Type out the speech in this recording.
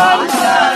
Sunshine.